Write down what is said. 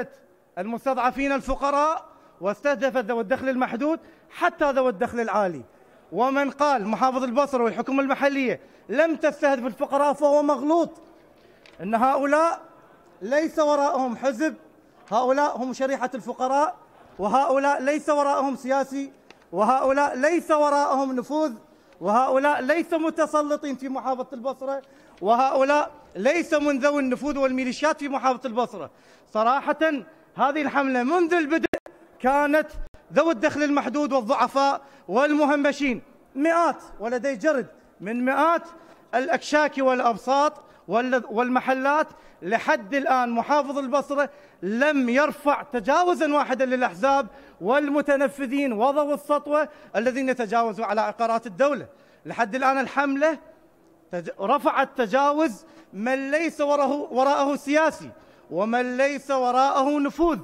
استهدفت المستضعفين الفقراء واستهدفت ذوي الدخل المحدود حتى ذوي الدخل العالي. ومن قال محافظ البصرة والحكومة المحلية لم تستهدف الفقراء فهو مغلوط إن هؤلاء ليس وراءهم حزب هؤلاء هم شريحة الفقراء وهؤلاء ليس وراءهم سياسي وهؤلاء ليس وراءهم نفوذ وهؤلاء ليس متسلطين في محافظة البصرة وهؤلاء ليس من ذوي النفوذ والميليشيات في محافظة البصرة. صراحة هذه الحملة منذ البدء كانت ذوي الدخل المحدود والضعفاء والمهمشين. مئات ولدي جرد من مئات الأكشاك والأبساط والمحلات لحد الآن محافظ البصرة لم يرفع تجاوزا واحدا للأحزاب والمتنفذين وضعوا السطوة الذين يتجاوزوا على عقارات الدولة. لحد الآن الحملة رفعت تجاوز من ليس وراءه, وراءه سياسي ومن ليس وراءه نفوذ.